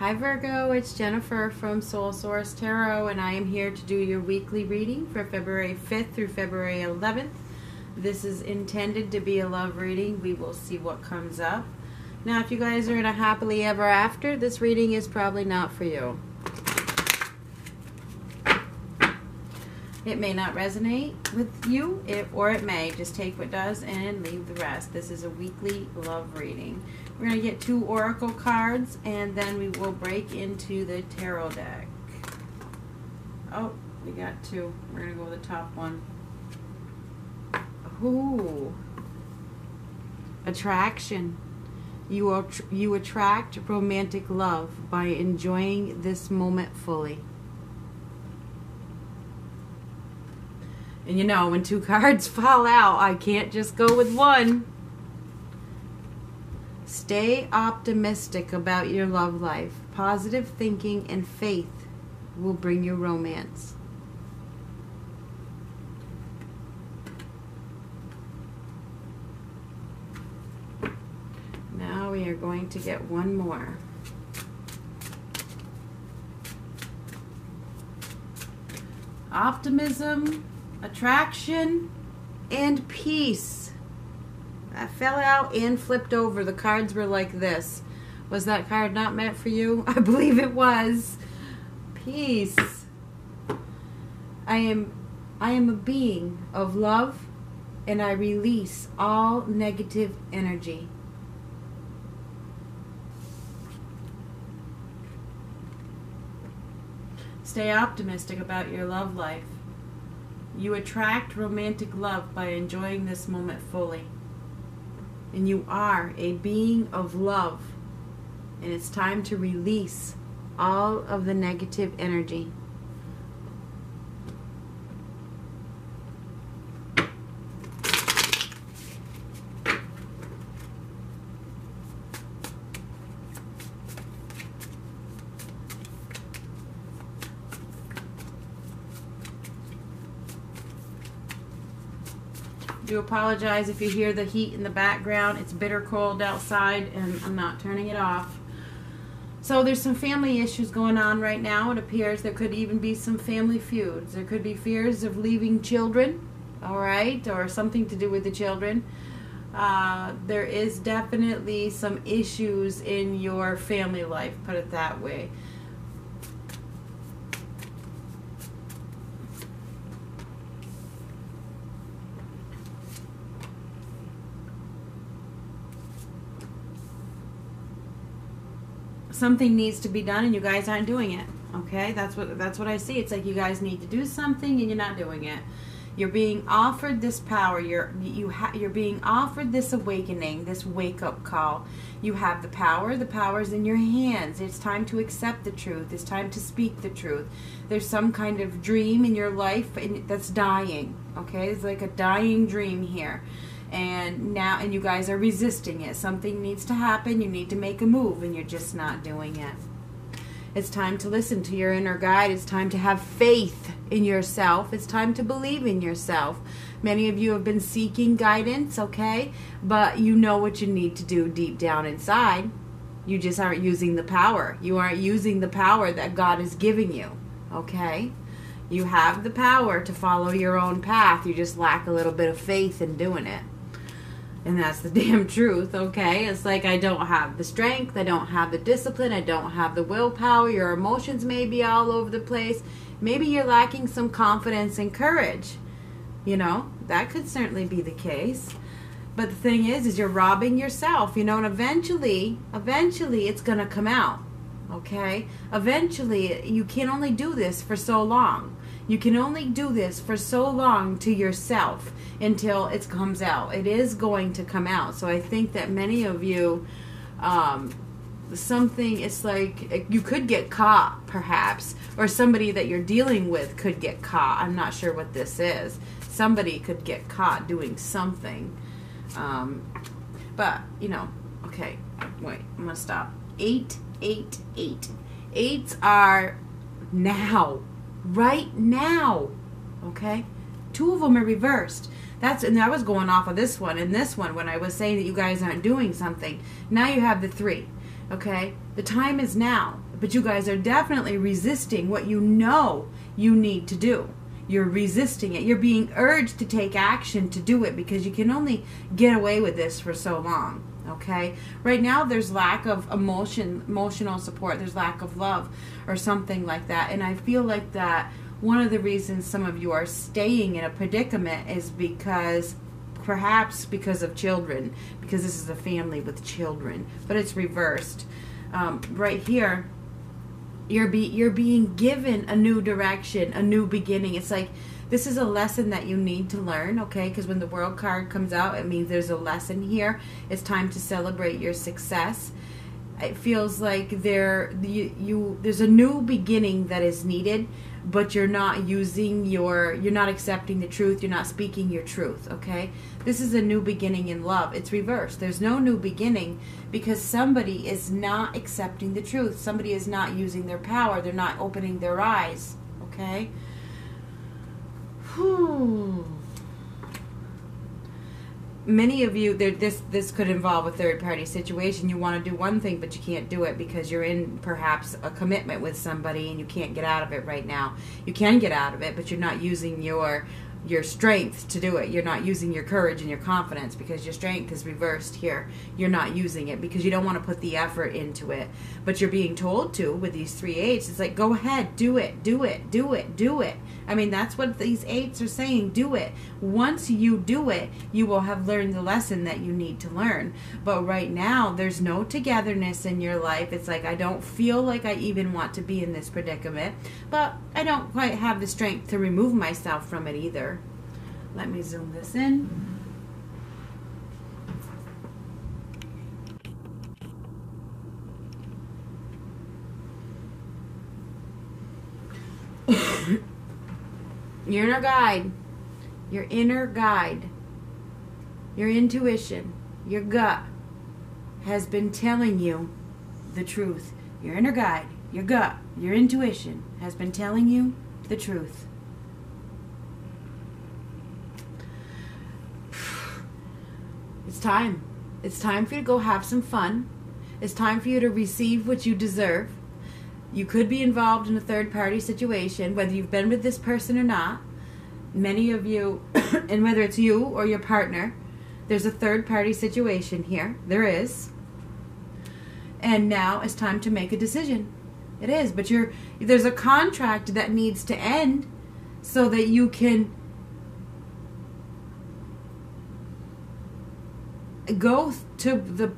Hi Virgo, it's Jennifer from Soul Source Tarot, and I am here to do your weekly reading for February 5th through February 11th. This is intended to be a love reading. We will see what comes up. Now, if you guys are in a happily ever after, this reading is probably not for you. It may not resonate with you, it, or it may. Just take what does and leave the rest. This is a weekly love reading. We're going to get two oracle cards, and then we will break into the tarot deck. Oh, we got two. We're going to go with the top one. Ooh. Attraction. You, you attract romantic love by enjoying this moment fully. And you know, when two cards fall out, I can't just go with one. Stay optimistic about your love life. Positive thinking and faith will bring you romance. Now we are going to get one more. Optimism, attraction, and peace. I fell out and flipped over. The cards were like this. Was that card not meant for you? I believe it was. Peace. I am I am a being of love and I release all negative energy. Stay optimistic about your love life. You attract romantic love by enjoying this moment fully. And you are a being of love. And it's time to release all of the negative energy. Do apologize if you hear the heat in the background. It's bitter cold outside and I'm not turning it off. So there's some family issues going on right now. It appears there could even be some family feuds. There could be fears of leaving children, all right, or something to do with the children. Uh, there is definitely some issues in your family life, put it that way. Something needs to be done and you guys aren't doing it. Okay? That's what that's what I see. It's like you guys need to do something and you're not doing it. You're being offered this power. You're you ha- you're being offered this awakening, this wake up call. You have the power. The power's in your hands. It's time to accept the truth. It's time to speak the truth. There's some kind of dream in your life that's dying. Okay, it's like a dying dream here and now and you guys are resisting it. Something needs to happen. You need to make a move and you're just not doing it. It's time to listen to your inner guide. It's time to have faith in yourself. It's time to believe in yourself. Many of you have been seeking guidance okay? But you know what you need to do deep down inside. You just aren't using the power. You aren't using the power that god is giving you okay? You have the power to follow your own path. You just lack a little bit of faith in doing it and that's the damn truth, okay? It's like I don't have the strength, I don't have the discipline, I don't have the willpower. Your emotions may be all over the place. Maybe you're lacking some confidence and courage. You know, that could certainly be the case. But the thing is, is you're robbing yourself, you know, and eventually, eventually it's going to come out, okay? Eventually, you can only do this for so long. You can only do this for so long to yourself until it comes out. It is going to come out. So I think that many of you, um, something, it's like you could get caught perhaps, or somebody that you're dealing with could get caught. I'm not sure what this is. Somebody could get caught doing something. Um, but, you know, okay, wait, I'm going to stop. Eight, eight, eight. Eights are now right now. Okay? Two of them are reversed. That's and I was going off of this one and this one when I was saying that you guys aren't doing something. Now you have the three. Okay? The time is now. but you guys are definitely resisting what you know you need to do. You're resisting it. You're being urged to take action to do it because you can only get away with this for so long. Okay? Right now there's lack of emotion emotional support. There's lack of love or something like that. And I feel like that one of the reasons some of you are staying in a predicament is because perhaps because of children, because this is a family with children, but it's reversed. Um, right here, you're be you're being given a new direction, a new beginning. It's like this is a lesson that you need to learn, okay? Because when the world card comes out, it means there's a lesson here. It's time to celebrate your success. It feels like there you, you there's a new beginning that is needed but you're not using your you're not accepting the truth. You're not speaking your truth okay? This is a new beginning in love. It's reversed. There's no new beginning because somebody is not accepting the truth. Somebody is not using their power. They're not opening their eyes okay Many of you this this could involve a third party situation. You want to do one thing but you can't do it because you're in perhaps a commitment with somebody and you can't get out of it right now. You can get out of it but you're not using your your strength to do it. You're not using your courage and your confidence because your strength is reversed here. You're not using it because you don't want to put the effort into it. But you're being told to with these three eights. It's like, go ahead, do it, do it, do it, do it. I mean, that's what these eights are saying. Do it. Once you do it, you will have learned the lesson that you need to learn. But right now, there's no togetherness in your life. It's like, I don't feel like I even want to be in this predicament, but I don't quite have the strength to remove myself from it either. Let me zoom this in. your inner guide, your inner guide, your intuition, your gut has been telling you the truth. Your inner guide, your gut, your intuition has been telling you the truth. It's time. It's time for you to go have some fun. It's time for you to receive what you deserve. You could be involved in a third party situation, whether you've been with this person or not. Many of you, and whether it's you or your partner, there's a third party situation here. There is. And now it's time to make a decision. It is, but you're there's a contract that needs to end so that you can go to the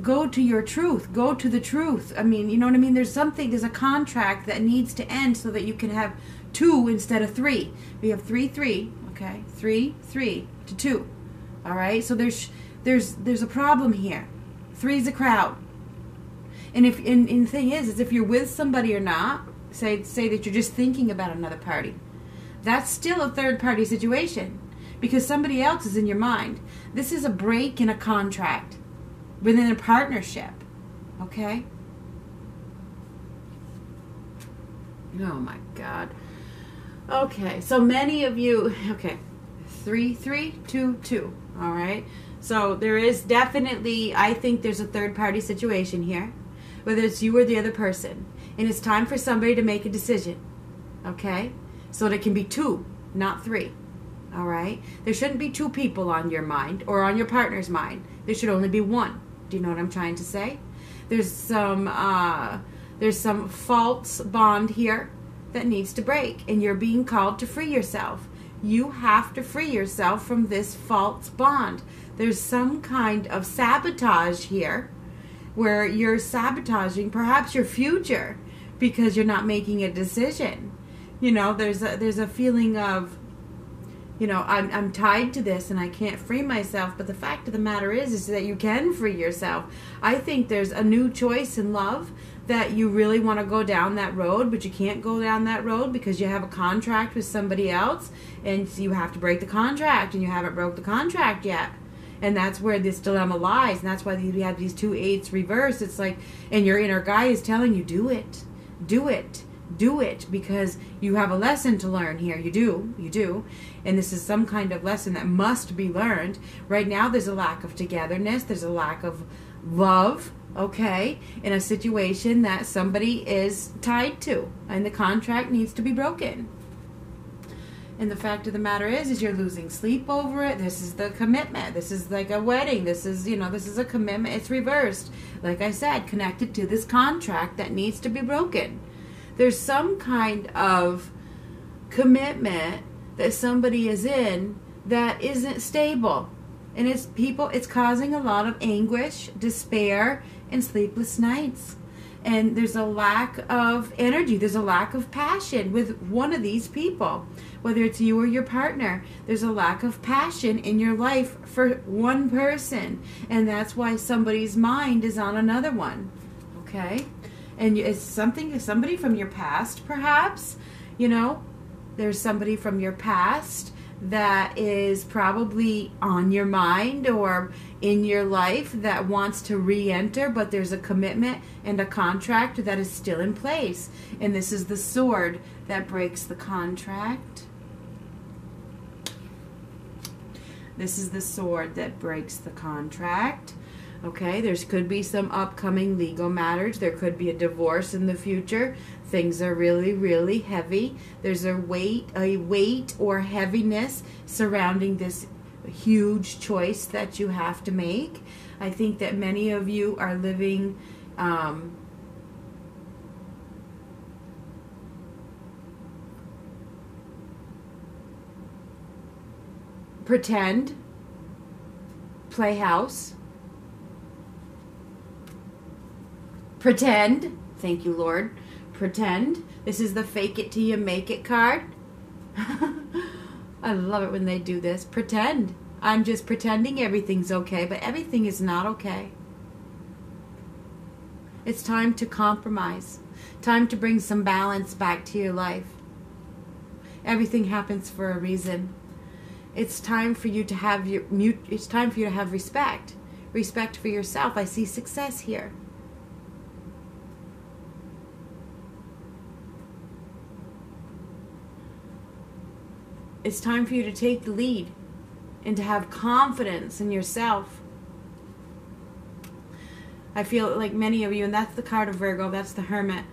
go to your truth go to the truth. I mean you know what i mean? There's something there's a contract that needs to end so that you can have two instead of three. We have three three okay? Three three to two all right? So there's there's there's a problem here. Three's a crowd. And if and, and the thing is is if you're with somebody or not say say that you're just thinking about another party that's still a third party situation because somebody else is in your mind. This is a break in a contract within a partnership. Okay? Oh my God. Okay, so many of you, okay, three, three, two, two. All right. So there is definitely, I think there's a third party situation here, whether it's you or the other person. And it's time for somebody to make a decision. Okay? So that it can be two, not three. All right? There shouldn't be two people on your mind or on your partner's mind. There should only be one. Do you know what I'm trying to say? There's some uh, there's some false bond here that needs to break and you're being called to free yourself. You have to free yourself from this false bond. There's some kind of sabotage here where you're sabotaging perhaps your future because you're not making a decision. You know, there's a there's a feeling of you know I'm, I'm tied to this and i can't free myself but the fact of the matter is is that you can free yourself. I think there's a new choice in love that you really want to go down that road but you can't go down that road because you have a contract with somebody else and you have to break the contract and you haven't broke the contract yet. And that's where this dilemma lies and that's why you have these two eights reversed. It's like and your inner guy is telling you do it. Do it. Do it because you have a lesson to learn here. You do, you do. And this is some kind of lesson that must be learned. Right now, there's a lack of togetherness, there's a lack of love, okay, in a situation that somebody is tied to and the contract needs to be broken. And the fact of the matter is, is you're losing sleep over it. This is the commitment. This is like a wedding. This is, you know, this is a commitment. It's reversed. Like I said, connected to this contract that needs to be broken. There's some kind of commitment that somebody is in that isn't stable. And it's people, it's causing a lot of anguish, despair, and sleepless nights. And there's a lack of energy, there's a lack of passion with one of these people, whether it's you or your partner. There's a lack of passion in your life for one person. And that's why somebody's mind is on another one. Okay? And it's something, somebody from your past, perhaps, you know, there's somebody from your past that is probably on your mind or in your life that wants to re enter, but there's a commitment and a contract that is still in place. And this is the sword that breaks the contract. This is the sword that breaks the contract. Okay, there's could be some upcoming legal matters. There could be a divorce in the future. Things are really, really heavy. There's a weight, a weight or heaviness surrounding this huge choice that you have to make. I think that many of you are living um, pretend, playhouse Pretend. Thank you, Lord. Pretend. This is the fake it till you make it card. I love it when they do this. Pretend. I'm just pretending everything's okay, but everything is not okay. It's time to compromise. Time to bring some balance back to your life. Everything happens for a reason. It's time for you to have your it's time for you to have respect. Respect for yourself. I see success here. It's time for you to take the lead and to have confidence in yourself. I feel like many of you, and that's the card of Virgo, that's the Hermit.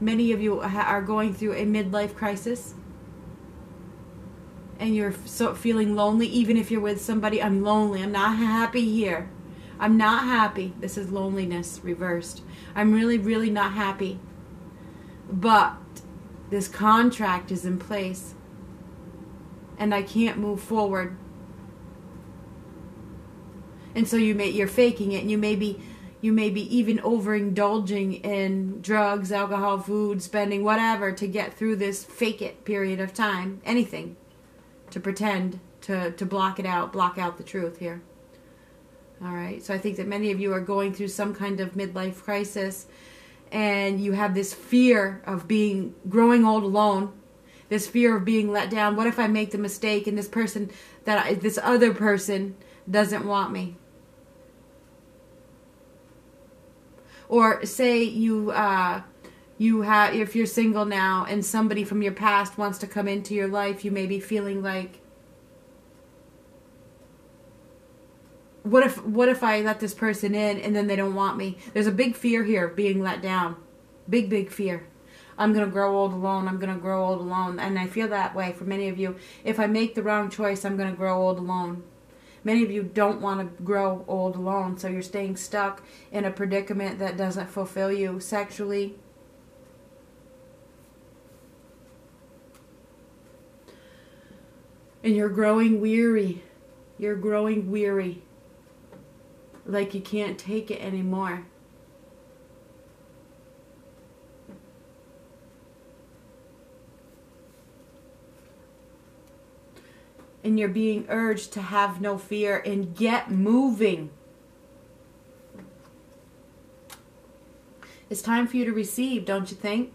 Many of you are going through a midlife crisis and you're so feeling lonely, even if you're with somebody. I'm lonely. I'm not happy here. I'm not happy. This is loneliness reversed. I'm really, really not happy. But this contract is in place and I can't move forward. And so you may you're faking it and you may be you may be even overindulging in drugs, alcohol, food, spending, whatever to get through this fake it period of time. Anything to pretend to, to block it out, block out the truth here. All right. So I think that many of you are going through some kind of midlife crisis and you have this fear of being growing old alone this fear of being let down. What if I make the mistake and this person that I, this other person doesn't want me? Or say you uh, you have if you're single now and somebody from your past wants to come into your life, you may be feeling like what if what if I let this person in and then they don't want me? There's a big fear here of being let down. Big big fear. I'm going to grow old alone. I'm going to grow old alone. And I feel that way for many of you. If I make the wrong choice, I'm going to grow old alone. Many of you don't want to grow old alone, so you're staying stuck in a predicament that doesn't fulfill you sexually. And you're growing weary. You're growing weary. Like you can't take it anymore. And you're being urged to have no fear and get moving. It's time for you to receive, don't you think?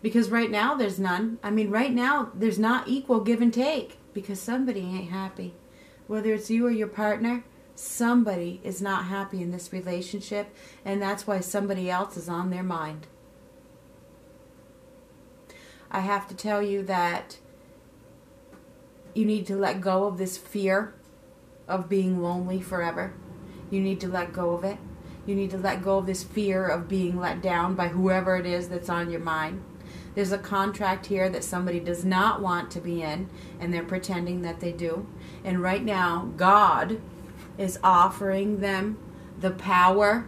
Because right now there's none. I mean, right now there's not equal give and take because somebody ain't happy. Whether it's you or your partner, somebody is not happy in this relationship, and that's why somebody else is on their mind. I have to tell you that you need to let go of this fear of being lonely forever. You need to let go of it. You need to let go of this fear of being let down by whoever it is that's on your mind. There's a contract here that somebody does not want to be in, and they're pretending that they do. And right now, God is offering them the power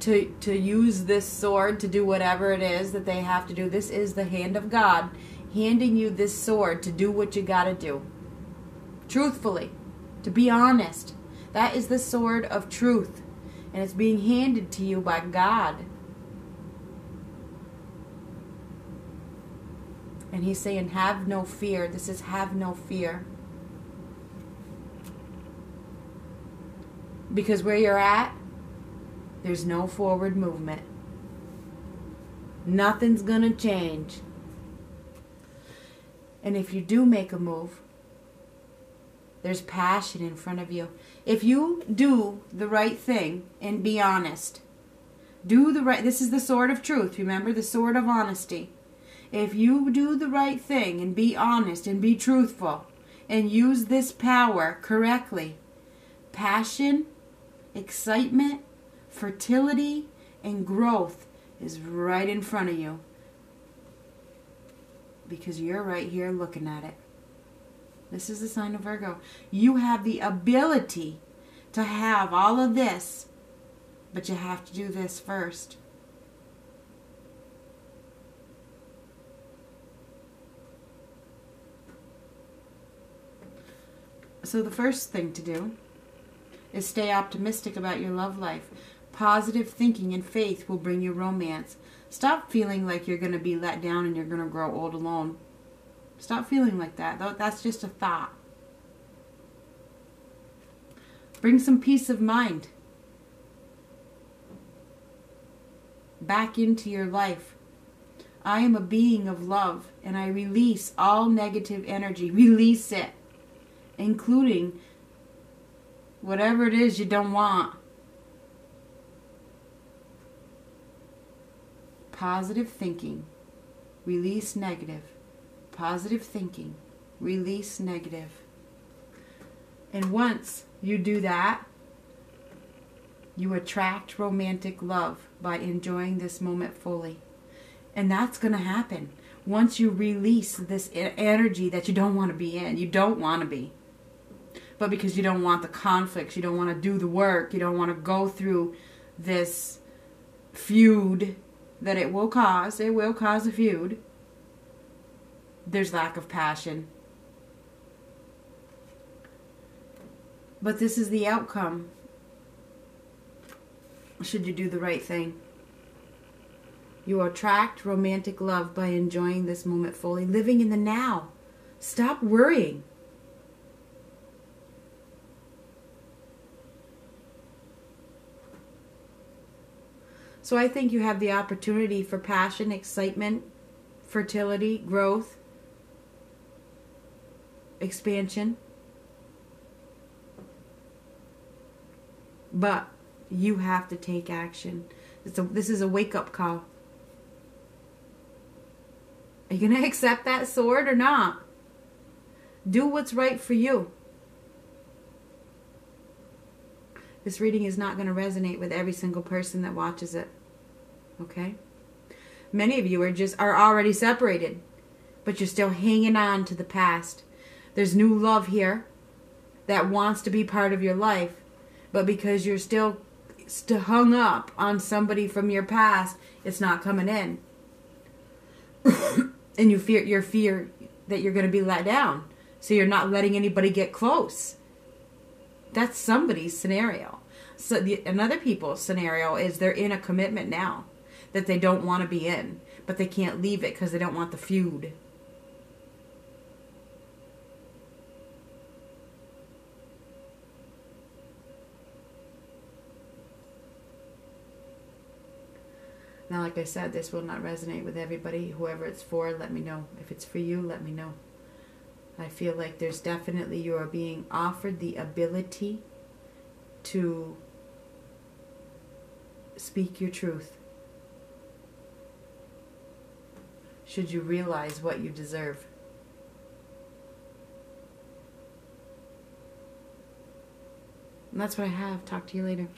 to to use this sword to do whatever it is that they have to do. This is the hand of God handing you this sword to do what you got to do. Truthfully, to be honest. That is the sword of truth, and it's being handed to you by God. And he's saying, Have no fear. This is have no fear. Because where you're at, there's no forward movement. Nothing's going to change. And if you do make a move, there's passion in front of you. If you do the right thing and be honest, do the right this is the sword of truth, remember the sword of honesty. If you do the right thing and be honest and be truthful and use this power correctly, passion, excitement, fertility, and growth is right in front of you because you're right here looking at it. This is the sign of Virgo. You have the ability to have all of this, but you have to do this first. So, the first thing to do is stay optimistic about your love life. Positive thinking and faith will bring you romance. Stop feeling like you're going to be let down and you're going to grow old alone. Stop feeling like that. That's just a thought. Bring some peace of mind back into your life. I am a being of love and I release all negative energy. Release it, including whatever it is you don't want. Positive thinking. Release negative. Positive thinking. Release negative. And once you do that, you attract romantic love by enjoying this moment fully. And that's going to happen once you release this energy that you don't want to be in. You don't want to be. But because you don't want the conflicts, you don't want to do the work, you don't want to go through this feud that it will cause. It will cause a feud. There's lack of passion. But this is the outcome. Should you do the right thing? You attract romantic love by enjoying this moment fully, living in the now. Stop worrying. So I think you have the opportunity for passion, excitement, fertility, growth, expansion. But you have to take action. A, this is a wake up call. Are you going to accept that sword or not? Do what's right for you. This reading is not going to resonate with every single person that watches it. Okay? Many of you are just are already separated, but you're still hanging on to the past. There's new love here that wants to be part of your life, but because you're still still hung up on somebody from your past, it's not coming in. and you fear your fear that you're going to be let down. So you're not letting anybody get close. That's somebody's scenario. So the, another people's scenario is they're in a commitment now that they don't want to be in, but they can't leave it because they don't want the feud. Now, like I said, this will not resonate with everybody. Whoever it's for, let me know. If it's for you, let me know. I feel like there's definitely you are being offered the ability to speak your truth. Should you realize what you deserve. And that's what I have. Talk to you later.